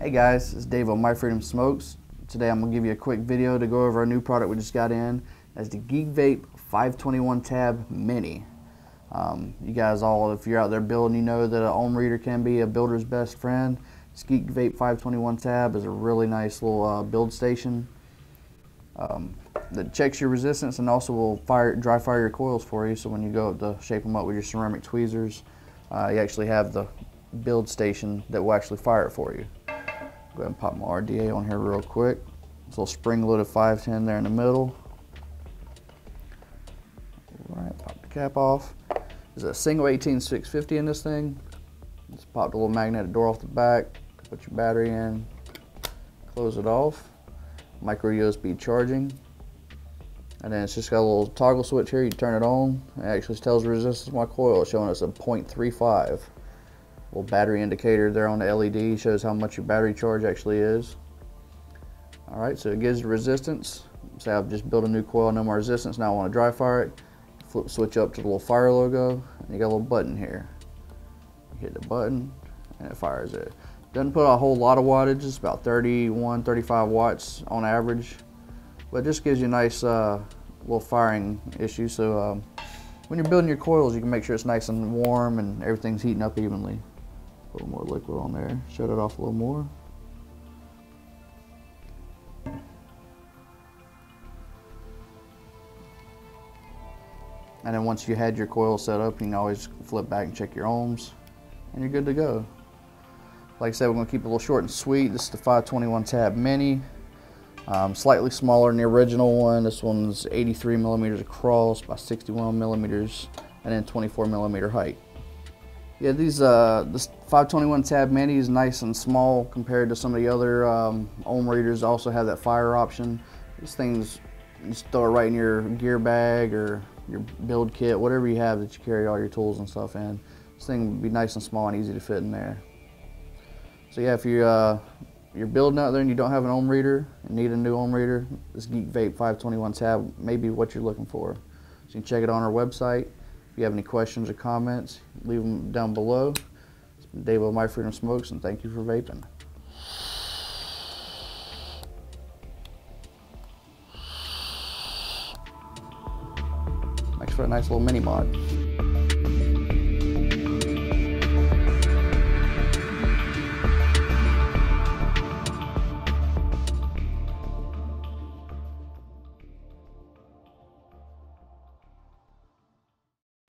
Hey guys, it's Dave on My Freedom Smokes. Today I'm going to give you a quick video to go over a new product we just got in as the Geek Vape 521 Tab Mini. Um, you guys all, if you're out there building, you know that an ohm reader can be a builder's best friend. This Geek Vape 521 Tab is a really nice little uh, build station um, that checks your resistance and also will fire, dry fire your coils for you. So when you go to shape them up with your ceramic tweezers, uh, you actually have the build station that will actually fire it for you. Go ahead and pop my RDA on here real quick. This little spring-loaded 510 there in the middle. All right, pop the cap off. There's a single 18650 in this thing. Just pop the little magnetic door off the back, put your battery in, close it off. Micro USB charging. And then it's just got a little toggle switch here. You turn it on. It actually tells the resistance of my coil, showing us a 0.35. Little battery indicator there on the LED shows how much your battery charge actually is. All right, so it gives resistance. Say I've just built a new coil, no more resistance. Now I want to dry fire it. Flip switch up to the little fire logo, and you got a little button here. You hit the button, and it fires it. Doesn't put a whole lot of wattage, it's about 31, 35 watts on average but just gives you a nice uh, little firing issue. So um, when you're building your coils, you can make sure it's nice and warm and everything's heating up evenly. A little more liquid on there, shut it off a little more. And then once you had your coil set up, you can always flip back and check your ohms, and you're good to go. Like I said, we're gonna keep it a little short and sweet. This is the 521 tab mini. Um, slightly smaller than the original one. This one's 83 millimeters across by 61 millimeters and then 24 millimeter height. Yeah, these uh, this 521 tab mini is nice and small compared to some of the other um, ohm readers. Also have that fire option. These things, you throw it right in your gear bag or your build kit, whatever you have that you carry all your tools and stuff in. This thing would be nice and small and easy to fit in there. So yeah, if you uh, you're building out there and you don't have an ohm reader and need a new ohm reader, this Geek Vape 521 tab may be what you're looking for. So you can check it on our website. If you have any questions or comments, leave them down below. It's been Dave with My Freedom Smokes and thank you for vaping. Makes for a nice little mini mod.